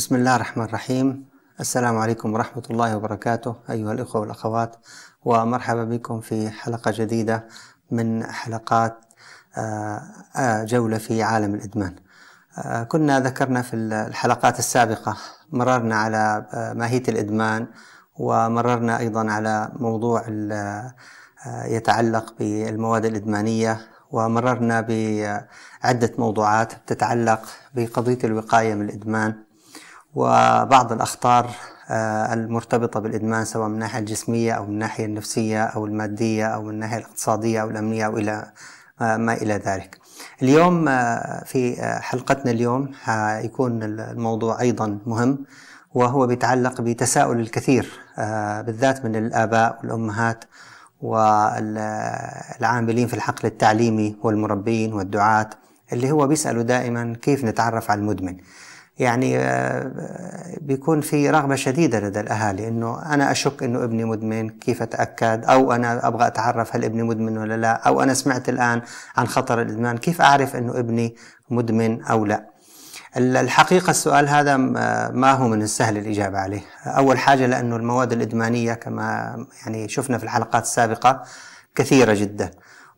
بسم الله الرحمن الرحيم السلام عليكم ورحمة الله وبركاته أيها الإخوة والأخوات ومرحبا بكم في حلقة جديدة من حلقات جولة في عالم الإدمان كنا ذكرنا في الحلقات السابقة مررنا على ماهية الإدمان ومررنا أيضا على موضوع يتعلق بالمواد الإدمانية ومررنا بعدة موضوعات تتعلق بقضية الوقاية من الإدمان وبعض الأخطار آه، المرتبطة بالإدمان سواء من الناحية الجسمية أو من الناحية النفسية أو المادية أو من الناحية الاقتصادية أو الأمنية أو إلى آه، ما إلى ذلك. اليوم آه، في حلقتنا اليوم يكون الموضوع أيضا مهم وهو بيتعلق بتساؤل الكثير بالذات من الآباء والأمهات والعاملين في الحقل التعليمي والمربين والدعاة اللي هو بيسألوا دائما كيف نتعرف على المدمن. يعني آه، بيكون في رغبة شديدة لدى الأهالي إنه أنا أشك إنه ابني مدمن كيف أتأكد؟ أو أنا أبغى أتعرف هل ابني مدمن ولا لا؟ أو أنا سمعت الآن عن خطر الإدمان كيف أعرف إنه ابني مدمن أو لا؟ الحقيقة السؤال هذا ما هو من السهل الإجابة عليه. أول حاجة لأنه المواد الإدمانية كما يعني شفنا في الحلقات السابقة كثيرة جدا.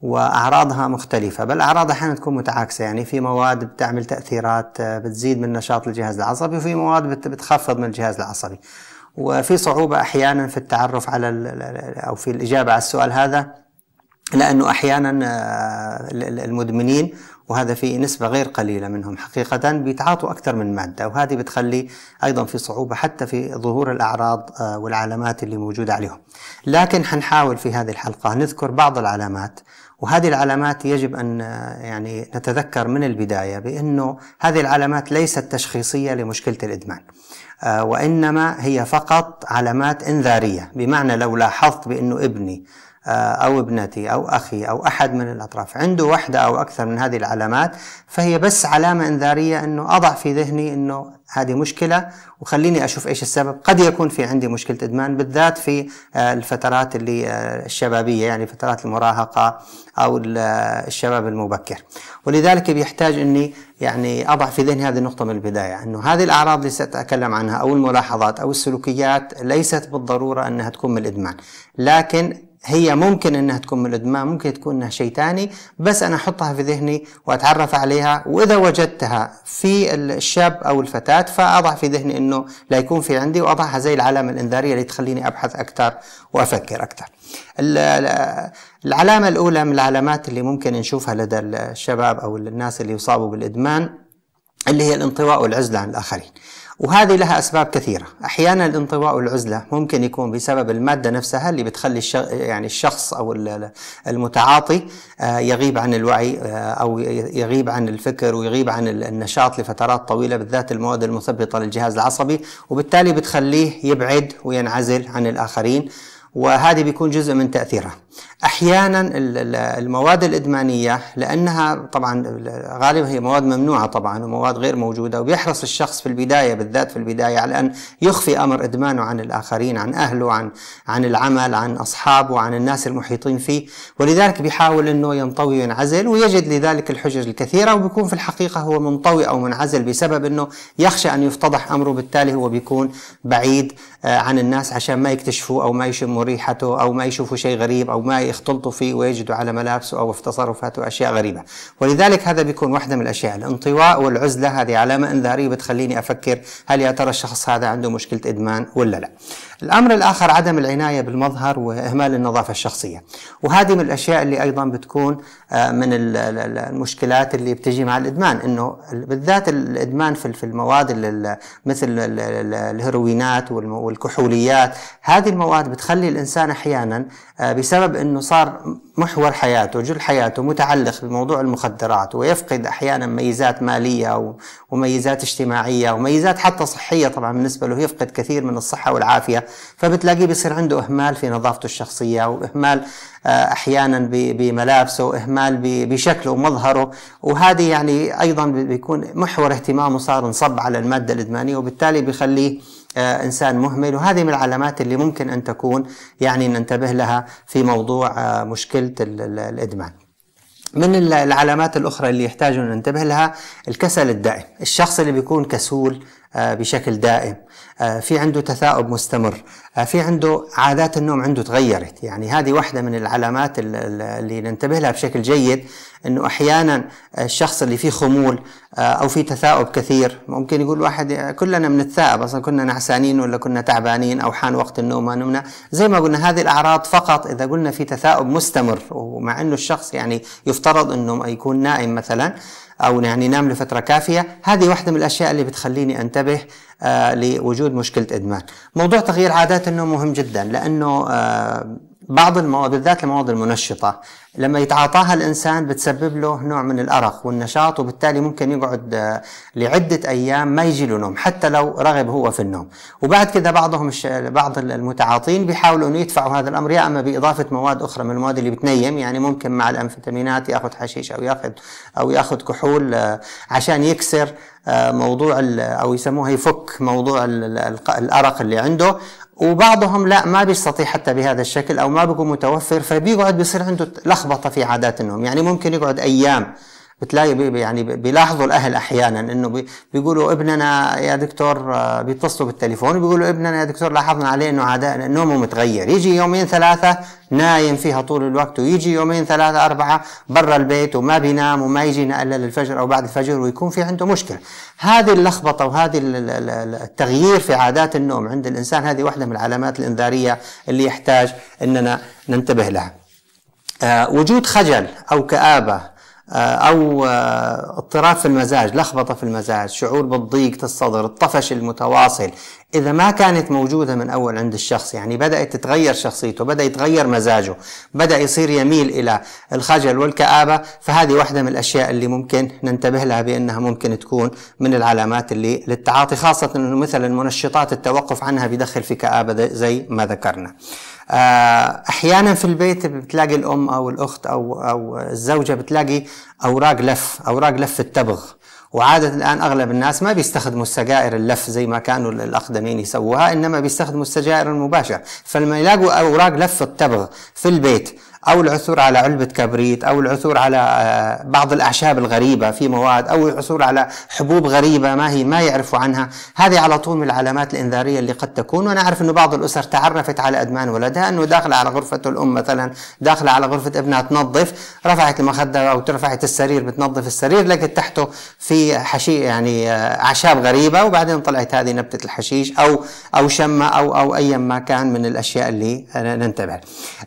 وأعراضها مختلفة بل اعراضها أحيانا تكون متعاكسة يعني في مواد بتعمل تأثيرات آه، بتزيد من نشاط الجهاز العصبي وفي مواد بتخفض من الجهاز العصبي. وفي صعوبة أحيانا في التعرف على أو في الإجابة على السؤال هذا لأنه أحيانا آه، المدمنين وهذا في نسبة غير قليلة منهم حقيقة بيتعاطوا أكثر من مادة وهذه بتخلي أيضا في صعوبة حتى في ظهور الأعراض آه، والعلامات اللي موجودة عليهم. لكن حنحاول في هذه الحلقة نذكر بعض العلامات وهذه العلامات يجب أن يعني نتذكر من البداية بأنه هذه العلامات ليست تشخيصية لمشكلة الإدمان آه، وإنما هي فقط علامات إنذارية بمعنى لو لاحظت بأنه ابني آه، أو ابنتي أو أخي أو أحد من الأطراف. عنده واحدة أو أكثر من هذه العلامات فهي بس علامة إنذارية أنه أضع في ذهني أنه هذه مشكلة وخليني أشوف إيش السبب. قد يكون في عندي مشكلة إدمان بالذات في آه، الفترات اللي آه، الشبابية يعني فترات المراهقة أو الشباب المبكر. ولذلك بيحتاج أني يعني أضع في ذهني هذه النقطة من البداية أنه هذه الأعراض اللي سأتكلم عنها أو الملاحظات أو السلوكيات ليست بالضرورة أنها تكون من الإدمان. لكن هي ممكن إنها تكون من الإدمان ممكن تكون إنها شيء ثاني بس أنا أحطها في ذهني وأتعرف عليها وإذا وجدتها في الشاب أو الفتاة فأضع في ذهني إنه لا يكون في عندي وأضعها زي العلامة الإنذارية اللي تخليني أبحث أكثر وأفكر أكثر. العلامة الأولى من العلامات اللي ممكن نشوفها لدى الشباب أو الناس اللي يصابوا بالإدمان اللي هي الانطواء والعزلة عن الآخرين. وهذه لها أسباب كثيرة. أحيانا الانطواء والعزلة ممكن يكون بسبب المادة نفسها اللي بتخلي يعني الشخص أو المتعاطي آه، يغيب عن الوعي آه، أو يغيب عن الفكر ويغيب عن النشاط لفترات طويلة بالذات المواد المثبطة للجهاز العصبي وبالتالي بتخليه يبعد وينعزل عن الآخرين. وهذه بيكون جزء من تأثيرها. أحيانا المواد الإدمانية لأنها طبعا غالبا هي مواد ممنوعة طبعا ومواد غير موجودة وبيحرص الشخص في البداية بالذات في البداية على أن يخفي أمر إدمانه عن الآخرين عن أهله عن عن العمل عن أصحابه عن الناس المحيطين فيه. ولذلك بيحاول إنه ينطوي وينعزل ويجد لذلك الحجج الكثيرة وبيكون في الحقيقة هو منطوي أو منعزل بسبب إنه يخشى أن يفتضح أمره بالتالي هو بيكون بعيد آه، عن الناس عشان ما يكتشفوا أو ما يشموا ريحته أو ما يشوفوا شيء غريب أو ما يختلطوا فيه ويجدوا على ملابسه أو في تصرفاته أشياء غريبة. ولذلك هذا بيكون واحدة من الأشياء. الانطواء والعزلة هذه علامة إنذارية بتخليني أفكر هل يا ترى الشخص هذا عنده مشكلة إدمان ولا لا. الأمر الآخر عدم العناية بالمظهر وإهمال النظافة الشخصي وهذه من الأشياء اللي أيضا بتكون آه، من المشكلات اللي بتجي مع الإدمان. إنه بالذات الإدمان في المواد مثل الهيروينات والكحوليات هذه المواد بتخلي الإنسان أحيانا آه، بسبب أنه صار محور حياته جل حياته متعلق بموضوع المخدرات ويفقد أحيانا ميزات مالية وميزات اجتماعية وميزات حتى صحية طبعا بالنسبة له يفقد كثير من الصحة والعافية. فبتلاقيه بيصير عنده إهمال في نظافته الشخصية وإهمال آه، أحيانا بملابسه وإهمال بشكله ومظهره. وهذه يعني أيضا بيكون محور اهتمامه صار انصب على المادة الإدمانية وبالتالي بيخليه إنسان مهمل وهذه من العلامات اللي ممكن أن تكون يعني ننتبه لها في موضوع آه، مشكلة الإدمان. من العلامات الأخرى اللي يحتاج أن ننتبه لها الكسل الدائم، الشخص اللي بيكون كسول بشكل دائم. في عنده تثاؤب مستمر. في عنده عادات النوم عنده تغيرت. يعني هذه واحدة من العلامات اللي ننتبه لها بشكل جيد إنه أحيانا الشخص اللي فيه خمول أو في تثاؤب كثير ممكن يقول واحد كلنا بنتثاءب أصلا كنا نعسانين ولا كنا تعبانين أو حان وقت النوم ما نمنا. زي ما قلنا هذه الأعراض فقط إذا قلنا في تثاؤب مستمر ومع إنه الشخص يعني يفترض إنه يكون نائم مثلا أو يعني ينام لفترة كافية. هذه واحدة من الأشياء اللي بتخليني أنتبه آه لوجود مشكلة إدمان. موضوع تغيير عادات النوم مهم جدا لأنه آه بعض المواد بالذات المواد المنشطة لما يتعاطاها الإنسان بتسبب له نوع من الأرق والنشاط وبالتالي ممكن يقعد آه، لعدة أيام ما يجي له نوم حتى لو رغب هو في النوم. وبعد كذا بعضهم بعض المتعاطين بيحاولوا أن يدفعوا هذا الأمر يا أما بإضافة مواد أخرى من المواد اللي بتنيم يعني ممكن مع الأنفيتامينات يأخذ حشيش أو يأخذ أو يأخذ كحول آه، عشان يكسر موضوع أو يسموها يفك موضوع الأرق اللي عنده. وبعضهم لا ما بيستطيع حتى بهذا الشكل أو ما بيكون متوفر فبيقعد بيصير عنده لخبطة في عادات النوم يعني ممكن يقعد أيام بتلاقي يعني بيلاحظوا الأهل أحيانا إنه بيقولوا ابننا يا دكتور آه، بيتصلوا بالتليفون بيقولوا ابننا يا دكتور لاحظنا عليه إنه عادة نومه متغير. يجي يومين ثلاثة نايم فيها طول الوقت ويجي يومين ثلاثة أربعة برا البيت وما بينام وما يجي الا للفجر أو بعد الفجر ويكون في عنده مشكلة. هذه اللخبطة وهذه التغيير في عادات النوم عند الإنسان هذه واحدة من العلامات الإنذارية اللي يحتاج إننا ننتبه لها. آه، وجود خجل أو كآبة آه، أو آه، اضطراب في المزاج لخبطة في المزاج شعور بالضيق الصدر الطفش المتواصل إذا ما كانت موجودة من أول عند الشخص يعني بدأت تتغير شخصيته بدأ يتغير مزاجه بدأ يصير يميل إلى الخجل والكآبة فهذه واحدة من الأشياء اللي ممكن ننتبه لها بأنها ممكن تكون من العلامات اللي للتعاطي خاصة إنه مثلا المنشطات التوقف عنها بيدخل في كآبة زي ما ذكرنا. آه، أحيانا في البيت بتلاقي الأم أو الأخت أو أو الزوجة بتلاقي أوراق لف أوراق لف التبغ. وعادة الآن أغلب الناس ما بيستخدموا السجائر اللف زي ما كانوا الأقدمين يسووها إنما بيستخدموا السجائر المباشرة. فلما يلاقوا أوراق لف التبغ في البيت أو العثور على علبة كبريت أو العثور على آه، بعض الأعشاب الغريبة في مواد أو العثور على حبوب غريبة ما هي ما يعرفوا عنها. هذه على طول من العلامات الإنذارية اللي قد تكون. وأنا أعرف إنه بعض الأسر تعرفت على ادمان ولدها إنه داخلة على غرفة الأم مثلا داخلة على غرفة ابنها تنظف رفعت المخدة أو رفعت السرير بتنظف السرير لقت تحته في حشي يعني آه، أعشاب غريبة وبعدين طلعت هذه نبتة الحشيش أو أو شمة أو أو ايا ما كان من الأشياء اللي ننتبه.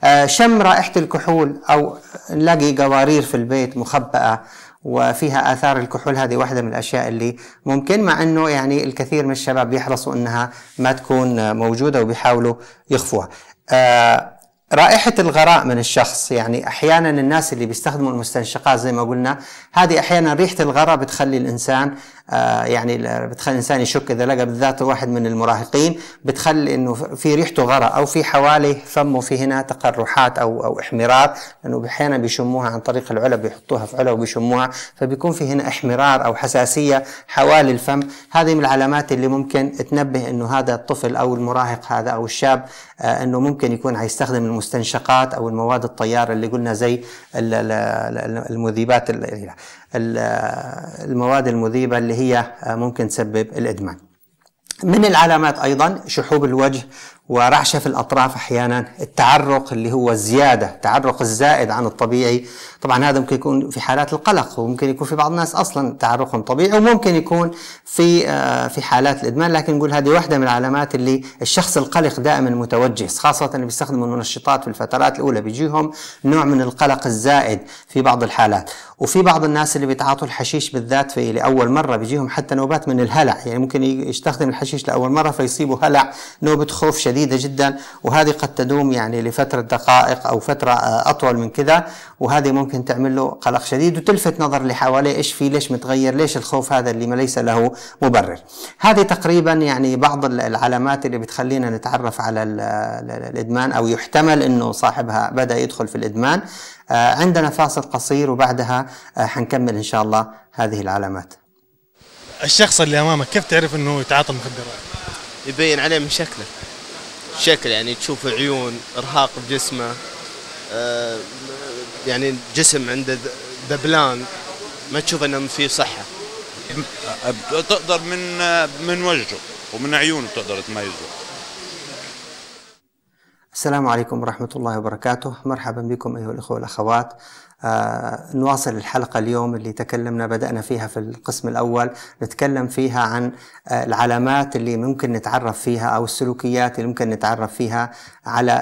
آه، شم رائحه الكحول أو نلاقي قوارير في البيت مخبأة وفيها آثار الكحول هذه واحدة من الأشياء اللي ممكن مع إنه يعني الكثير من الشباب بيحرصوا إنها ما تكون موجودة وبيحاولوا يخفوها. آه رائحة الغراء من الشخص يعني أحيانا الناس اللي بيستخدموا المستنشقات زي ما قلنا هذه أحيانا ريحة الغراء بتخلي الإنسان يعني بتخلي الإنسان يشك إذا لقى بالذات واحد من المراهقين بتخلي إنه في ريحته غراء أو في حوالي فمه في هنا تقرحات أو أو إحمرار لأنه أحيانا بيشموها عن طريق العلب بيحطوها في علب وبيشموها فبيكون في هنا إحمرار أو حساسية حوالي الفم. هذه من العلامات اللي ممكن تنبه إنه هذا الطفل أو المراهق هذا أو الشاب آه إنه ممكن يكون هيستخدم المستنشقات أو المواد الطيارة اللي قلنا زي المذيبات المواد المذيبة اللي هي ممكن تسبب الإدمان. من العلامات أيضا شحوب الوجه ورعشة في الأطراف أحيانا. التعرق اللي هو الزيادة التعرق الزائد عن الطبيعي. طبعا هذا ممكن يكون في حالات القلق وممكن يكون في بعض الناس أصلا تعرقهم طبيعي وممكن يكون في آه، في حالات الإدمان. لكن نقول هذه واحدة من العلامات اللي الشخص القلق دائما متوجس خاصة اللي بيستخدموا المنشطات في الفترات الأولى بيجيهم نوع من القلق الزائد في بعض الحالات. وفي بعض الناس اللي بيتعاطوا الحشيش بالذات في لأول مرة بيجيهم حتى نوبات من الهلع. يعني ممكن يستخدم الحشيش لأول مرة فيصيبه هلع نوبة خوف شديدة جدا وهذه قد تدوم يعني لفترة دقائق أو فترة آه، أطول من كذا وهذه ممكن تعمل له قلق شديد وتلفت نظر اللي حواليه إيش في ليش متغير ليش الخوف هذا اللي ما ليس له مبرر. هذه تقريبا يعني بعض العلامات اللي بتخلينا نتعرف على الإدمان أو يحتمل إنه صاحبها بدأ يدخل في الإدمان. آه، عندنا فاصل قصير وبعدها آه، حنكمل إن شاء الله هذه العلامات. الشخص اللي أمامك كيف تعرف إنه يتعاطى المخدرات يبين عليه من شكله شكل يعني تشوف عيون إرهاق بجسمه آه، يعني جسم عنده ذبلان ما تشوف إنه فيه صحة. تقدر من من وجهه ومن عيونه بتقدر تميزه. السلام عليكم ورحمة الله وبركاته. مرحبا بكم أيها الأخوة والأخوات. آه نواصل الحلقة اليوم اللي تكلمنا بدأنا فيها في القسم الأول نتكلم فيها عن آه العلامات اللي ممكن نتعرف فيها أو السلوكيات اللي ممكن نتعرف فيها على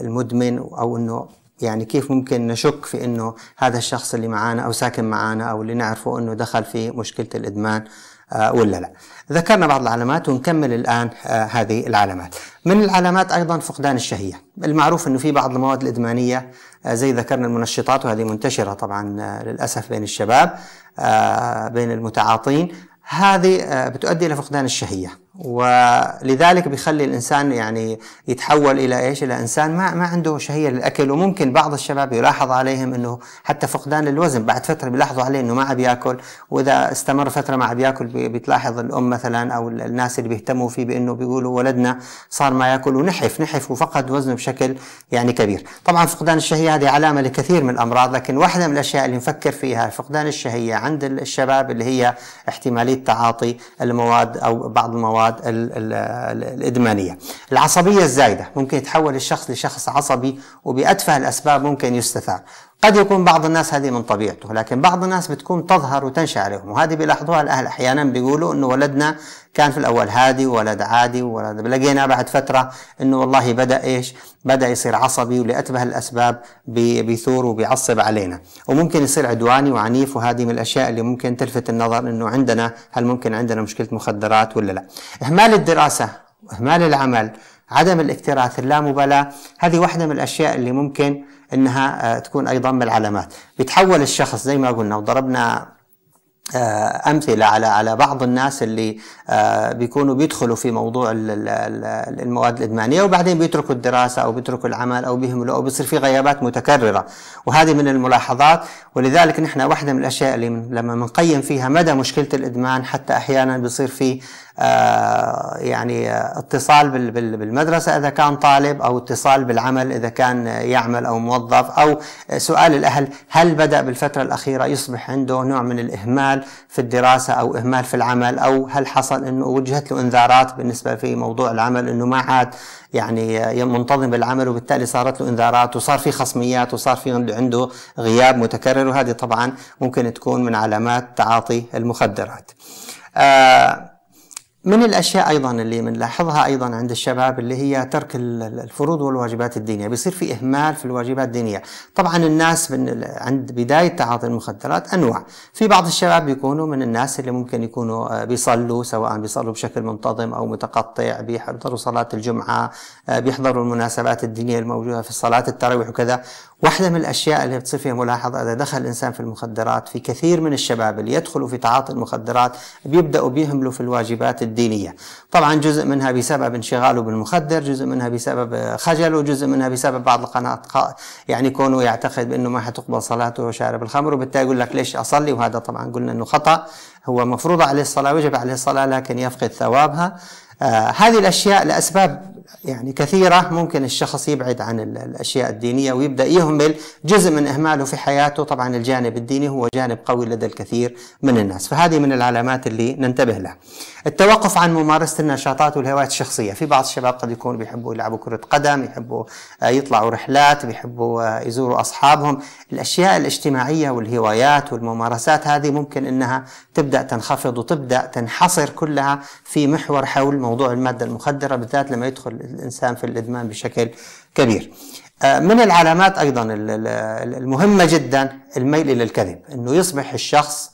المدمن أو أنه يعني كيف ممكن نشك في إنه هذا الشخص اللي معانا أو ساكن معانا أو اللي نعرفه إنه دخل في مشكلة الإدمان. آه ولا لا. ذكرنا بعض العلامات ونكمل الآن آه هذه العلامات. من العلامات أيضا فقدان الشهية. المعروف إنه في بعض المواد الإدمانية آه زي ذكرنا المنشطات وهذه منتشرة طبعا آه للأسف بين الشباب آه بين المتعاطين. هذه آه بتؤدي إلى فقدان الشهية. ولذلك بيخلي الإنسان يعني يتحول إلى إيش؟ إلى إنسان ما ما عنده شهية للأكل وممكن بعض الشباب يلاحظ عليهم إنه حتى فقدان الوزن بعد فترة بيلاحظوا عليه إنه ما عم بياكل وإذا استمر فترة ما عم بياكل بتلاحظ الأم مثلا أو الناس اللي بيهتموا فيه بإنه بيقولوا ولدنا صار ما يأكل ونحف نحف وفقد وزنه بشكل يعني كبير. طبعا فقدان الشهية هذه علامة لكثير من الأمراض لكن واحدة من الأشياء اللي نفكر فيها فقدان الشهية عند الشباب اللي هي احتمالية تعاطي المواد أو بعض المواد المواد الإدمانية. العصبية الزايدة ممكن يتحول الشخص لشخص عصبي وبأتفه الأسباب ممكن يستثار. قد يكون بعض الناس هذه من طبيعته لكن بعض الناس بتكون تظهر وتنشأ عليهم وهذه بيلاحظوها الأهل أحيانا بيقولوا إنه ولدنا كان في الأول هادي وولد عادي وولد لقينا بعد فترة إنه والله بدأ إيش؟ بدأ يصير عصبي ولأتبه الأسباب بيثور وبيعصب علينا وممكن يصير عدواني وعنيف وهذه من الأشياء اللي ممكن تلفت النظر إنه عندنا هل ممكن عندنا مشكلة مخدرات ولا لا؟ إهمال الدراسة واهمال العمل عدم الاكتراث اللامبالاة هذه واحدة من الأشياء اللي ممكن أنها تكون أيضا من العلامات. بيتحول الشخص زي ما قلنا وضربنا أمثلة على على بعض الناس اللي بيكونوا بيدخلوا في موضوع المواد الإدمانية وبعدين بيتركوا الدراسة أو بيتركوا العمل أو بيهملوا أو بيصير في غيابات متكررة. وهذه من الملاحظات. ولذلك نحن واحدة من الأشياء اللي لما بنقيم فيها مدى مشكلة الإدمان حتى أحيانا بيصير في يعني اتصال بالمدرسة إذا كان طالب أو اتصال بالعمل إذا كان يعمل أو موظف. أو سؤال الأهل هل بدأ بالفترة الأخيرة يصبح عنده نوع من الإهمال في الدراسة أو إهمال في العمل؟ أو هل حصل إنه وجهت له إنذارات بالنسبة في موضوع العمل إنه ما عاد يعني منتظم بالعمل وبالتالي صارت له إنذارات وصار في خصميات وصار في عنده غياب متكرر؟ وهذه طبعا ممكن تكون من علامات تعاطي المخدرات. آه من الأشياء أيضا اللي بنلاحظها أيضا عند الشباب اللي هي ترك الفروض والواجبات الدينية، بيصير في إهمال في الواجبات الدينية، طبعا الناس من عند بداية تعاطي المخدرات أنواع، في بعض الشباب بيكونوا من الناس اللي ممكن يكونوا بيصلوا سواء بيصلوا بشكل منتظم أو متقطع، بيحضروا صلاة الجمعة، بيحضروا المناسبات الدينية الموجودة في صلاة التراويح وكذا، واحدة من الأشياء اللي بتصير فيها ملاحظة إذا دخل الإنسان في المخدرات في كثير من الشباب اللي يدخلوا في تعاطي المخدرات بيبدأوا بيهملوا في الواجبات الدينية. طبعا جزء منها بسبب انشغاله بالمخدر جزء منها بسبب خجله جزء منها بسبب بعض القناعات يعني كونه يعتقد بأنه ما حتقبل صلاته وشارب الخمر وبالتالي يقول لك ليش أصلي؟ وهذا طبعا قلنا أنه خطأ. هو مفروض عليه الصلاة وجب عليه الصلاة لكن يفقد ثوابها. آه هذه الأشياء لأسباب يعني كثيرة ممكن الشخص يبعد عن الأشياء الدينية ويبدأ يهمل جزء من إهماله في حياته. طبعا الجانب الديني هو جانب قوي لدى الكثير من الناس. فهذه من العلامات اللي ننتبه لها. التوقف عن ممارسة النشاطات والهوايات الشخصية. في بعض الشباب قد يكونوا بيحبوا يلعبوا كرة قدم يحبوا يطلعوا رحلات بيحبوا يزوروا أصحابهم. الأشياء الاجتماعية والهوايات والممارسات هذه ممكن أنها تبدأ تنخفض وتبدأ تنحصر كلها في محور حول موضوع المادة المخدرة بالذات لما يدخل الإنسان في الإدمان بشكل كبير. من العلامات أيضا المهمة جدا الميل إلى الكذب أنه يصبح الشخص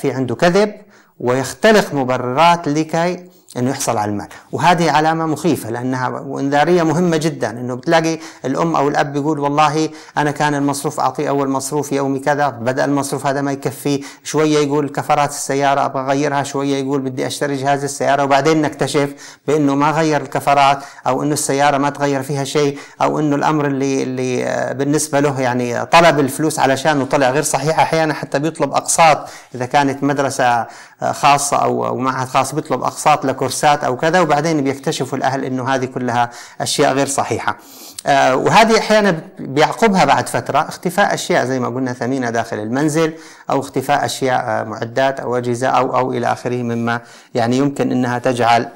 في عنده كذب ويختلق مبررات لكي إنه يحصل على المال. وهذه علامة مخيفة لأنها وإنذارية مهمة جدا إنه بتلاقي الأم أو الأب بيقول والله أنا كان المصروف اعطيه أول مصروف يومي كذا بدأ المصروف هذا ما يكفي شوية يقول كفرات السيارة أبغى أغيرها شوية يقول بدي أشتري جهاز السيارة وبعدين نكتشف بإنه ما غير الكفرات أو إنه السيارة ما تغير فيها شيء أو إنه الأمر اللي اللي بالنسبة له يعني طلب الفلوس علشان طلع غير صحيح أحيانا حتى بيطلب أقساط إذا كانت مدرسة آه، خاصة أو أو معهد خاص بيطلب أقساط لكورسات أو كذا وبعدين بيكتشفوا الأهل إنه هذه كلها أشياء غير صحيحة. آه، وهذه أحيانا بيعقبها بعد فترة اختفاء أشياء زي ما قلنا ثمينة داخل المنزل أو اختفاء أشياء آه، معدات أو أجهزة أو أو إلى آخره مما يعني يمكن إنها تجعل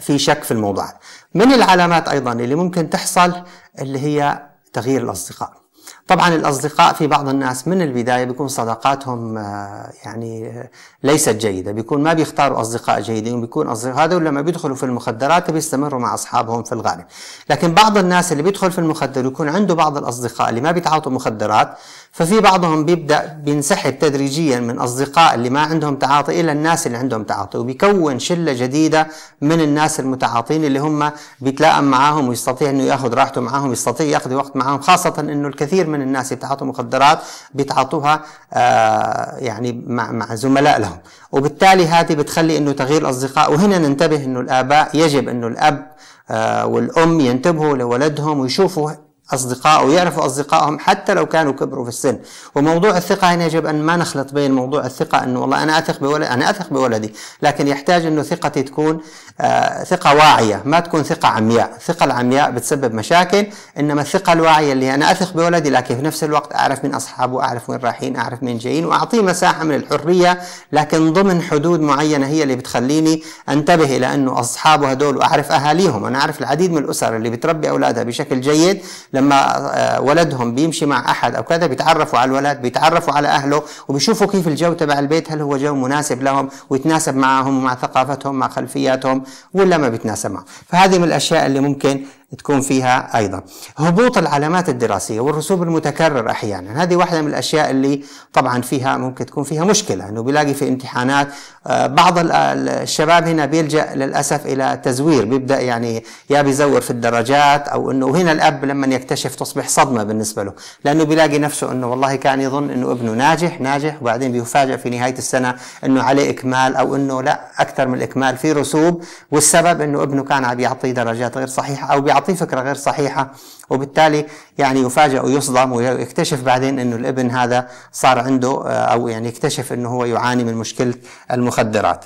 في شك في الموضوع. من العلامات أيضا اللي ممكن تحصل اللي هي تغيير الأصدقاء؟ طبعا الأصدقاء في بعض الناس من البداية بيكون صداقاتهم آه، يعني آه، ليست جيدة. بيكون ما بيختاروا أصدقاء جيدين بيكون أصدقاء هذول لما بيدخلوا في المخدرات بيستمروا مع أصحابهم في الغالب. لكن بعض الناس اللي بيدخل في المخدر ويكون عنده بعض الأصدقاء اللي ما بيتعاطوا مخدرات ففي بعضهم بيبدأ بينسحب تدريجيا من أصدقاء اللي ما عندهم تعاطي إلى الناس اللي عندهم تعاطي وبيكون شلة جديدة من الناس المتعاطين اللي هم بيتلائم معاهم ويستطيع إنه يأخذ راحته معاهم يستطيع يقضي وقت معاهم خاصة إنه الكثير من الناس اللي بيتعاطوا مخدرات بيتعاطوها آه يعني مع مع زملاء لهم. وبالتالي هذه بتخلي إنه تغيير الأصدقاء وهنا ننتبه إنه الآباء يجب إنه الأب آه والأم ينتبهوا لولدهم ويشوفوا أصدقاء ويعرفوا أصدقائهم حتى لو كانوا كبروا في السن. وموضوع الثقة هنا يجب أن ما نخلط بين موضوع الثقة أنه والله أنا أثق بولد أنا أثق بولدي لكن يحتاج أنه ثقتي تكون آه ثقة واعية ما تكون ثقة عمياء. الثقة العمياء بتسبب مشاكل إنما الثقة الواعية اللي أنا أثق بولدي لكن في نفس الوقت أعرف من أصحابه أعرف وين رايحين أعرف مين جايين وأعطيه مساحة من الحرية لكن ضمن حدود معينة هي اللي بتخليني أنتبه إلى أنه أصحابه هدول وأعرف أهاليهم. أنا أعرف العديد من الأسر اللي بتربي أولادها بشكل جيد لما آه، ولدهم بيمشي مع أحد أو كذا بيتعرفوا على الولد بيتعرفوا على أهله وبيشوفوا كيف الجو تبع البيت هل هو جو مناسب لهم ويتناسب معهم ومع ثقافتهم مع خلفياتهم ولا ما بيتناسب معهم. فهذه من الأشياء اللي ممكن تكون فيها أيضا. هبوط العلامات الدراسية والرسوب المتكرر أحيانا. هذه واحدة من الأشياء اللي طبعا فيها ممكن تكون فيها مشكلة إنه بيلاقي في امتحانات آه، بعض ال- ال- الشباب هنا بيلجأ للأسف إلى التزوير بيبدأ يعني يا بيزور في الدرجات أو إنه هنا الأب لما يكتشف تصبح صدمة بالنسبة له لأنه بيلاقي نفسه إنه والله كان يظن إنه ابنه ناجح ناجح وبعدين بيفاجئ في نهاية السنة إنه عليه إكمال أو إنه لا أكثر من الاكمال في رسوب والسبب إنه ابنه كان عم يعطيه درجات غير صحيحة أو بيعطيه فكرة غير صحيحة وبالتالي يعني يفاجئ ويصدم ويكتشف بعدين إنه الابن هذا صار عنده آه، أو يعني يكتشف إنه هو يعاني من مشكلة المخدرات.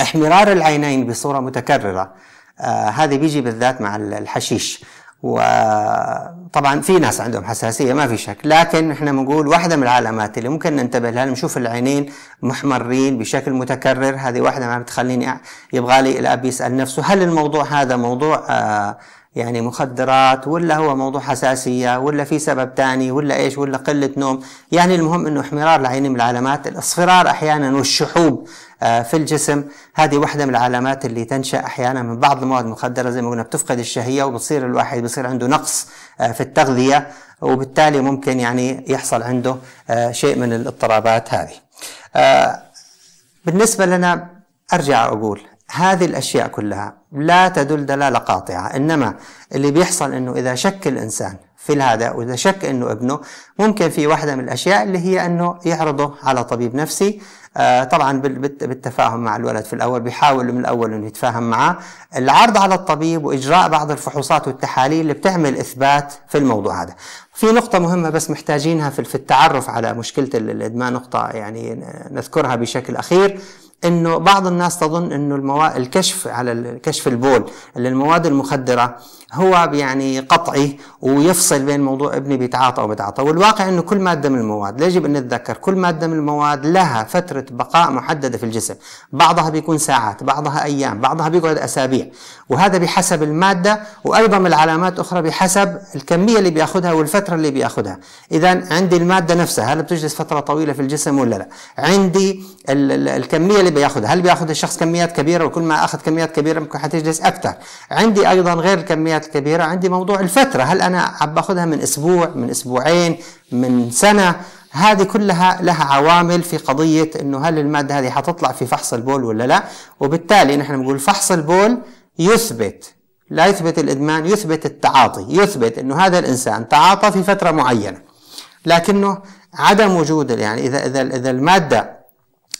احمرار العينين بصورة متكررة آه هذه بيجي بالذات مع الحشيش. وطبعا في ناس عندهم حساسية ما في شك. لكن إحنا بنقول واحدة من العلامات اللي ممكن ننتبه لها نشوف العينين محمرين بشكل متكرر. هذه واحدة ما بتخليني يبغى لي الأب يسأل نفسه هل الموضوع هذا موضوع آه يعني مخدرات ولا هو موضوع حساسية ولا في سبب تاني ولا إيش ولا قلة نوم. يعني المهم إنه احمرار العين من العلامات الاصفرار أحيانا والشحوب آه، في الجسم. هذه واحدة من العلامات اللي تنشأ أحيانا من بعض المواد المخدرة زي ما قلنا بتفقد الشهية وبتصير الواحد بصير عنده نقص آه، في التغذية وبالتالي ممكن يعني يحصل عنده آه، شيء من الاضطرابات هذه. بالنسبة لنا أرجع أقول هذه الأشياء كلها لا تدل دلالة قاطعة. إنما اللي بيحصل إنه إذا شك الإنسان في هذا وإذا شك إنه ابنه ممكن في واحدة من الأشياء اللي هي إنه يعرضه على طبيب نفسي. آه طبعا بال- بالت- بالتفاهم مع الولد في الأول بيحاول من الأول إنه يتفاهم معه العرض على الطبيب وإجراء بعض الفحوصات والتحاليل اللي بتعمل إثبات في الموضوع هذا. في نقطة مهمة بس محتاجينها في التعرف على مشكلة ال- الإدمان نقطة يعني نذكرها بشكل أخير. إنه بعض الناس تظن إنه الكشف على كشف البول للمواد المخدرة هو يعني قطعي ويفصل بين موضوع ابني بيتعاطى أو بيتعاطى والواقع إنه كل مادة من المواد يجب أن نتذكر كل مادة من المواد لها فترة بقاء محددة في الجسم. بعضها بيكون ساعات بعضها أيام بعضها بيقعد أسابيع. وهذا بحسب المادة وأيضا العلامات أخرى بحسب الكمية اللي بيأخذها والفترة اللي بيأخذها. اذا عندي المادة نفسها هل بتجلس فترة طويلة في الجسم ولا لا؟ عندي ال- ال- الكمية اللي بيأخذها هل بيأخذ الشخص كميات كبيرة وكل ما أخذ كميات كبيرة ممكن حتجلس أكثر؟ عندي أيضا غير الكميات الكبيرة. عندي موضوع الفترة. هل أنا عم باخذها من أسبوع من أسبوعين من سنة؟ هذه كلها لها عوامل في قضية إنه هل المادة هذه حتطلع في فحص البول ولا لا؟ وبالتالي نحن بنقول فحص البول يثبت لا يثبت الإدمان يثبت التعاطي يثبت إنه هذا الإنسان تعاطى في فترة معينة. لكنه عدم وجود يعني إذا إذا إذا المادة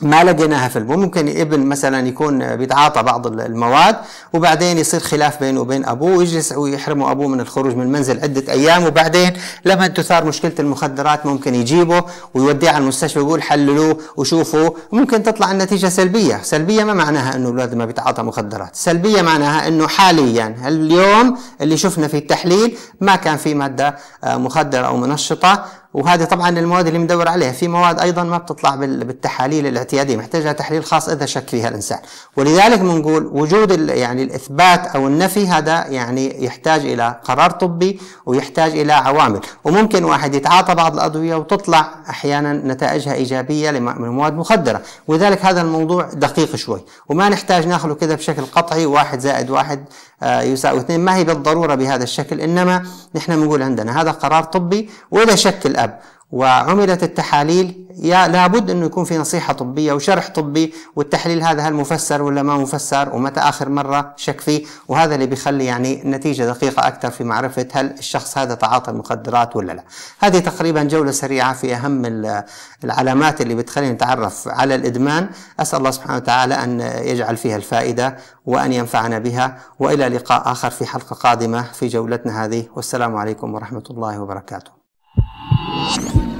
ما لقيناها في البو ممكن ابن مثلا يكون بيتعاطى بعض المواد وبعدين يصير خلاف بينه وبين أبوه ويجلس ويحرمه أبوه من الخروج من المنزل عدة أيام. وبعدين لما تثار مشكلة المخدرات ممكن يجيبه ويوديه على المستشفى ويقول حللوه وشوفوا ممكن تطلع النتيجة سلبية، سلبية ما معناها إنه الاولاد ما بيتعاطى مخدرات، سلبية معناها إنه حاليا اليوم اللي شفنا في التحليل ما كان في مادة آه، مخدرة أو منشطة. وهذه طبعا المواد اللي مدور عليها. في مواد أيضا ما بتطلع بالتحاليل الاعتيادية محتاجها تحليل خاص إذا شك فيها الإنسان. ولذلك بنقول وجود يعني الإثبات أو النفي هذا يعني يحتاج إلى قرار طبي ويحتاج إلى عوامل. وممكن واحد يتعاطى بعض الأدوية وتطلع أحيانا نتائجها إيجابية من مواد مخدرة. ولذلك هذا الموضوع دقيق شوي. وما نحتاج ناخذه كذا بشكل قطعي واحد زائد واحد آه، يساوي اثنين. ما هي بالضرورة بهذا الشكل؟ إنما نحن بنقول عندنا هذا قرار طبي وإذا شك الأب وعملت التحاليل يا لابد أنه يكون في نصيحة طبية وشرح طبي والتحليل هذا هل مفسر ولا ما مفسر ومتى آخر مرة شك فيه وهذا اللي بيخلي يعني نتيجة دقيقة أكثر في معرفة هل الشخص هذا تعاطى المخدرات ولا لا. هذه تقريبا جولة سريعة في أهم العلامات اللي بتخلينا نتعرف على الإدمان، أسأل الله سبحانه وتعالى أن يجعل فيها الفائدة وأن ينفعنا بها وإلى لقاء آخر في حلقة قادمة في جولتنا هذه والسلام عليكم ورحمة الله وبركاته. you.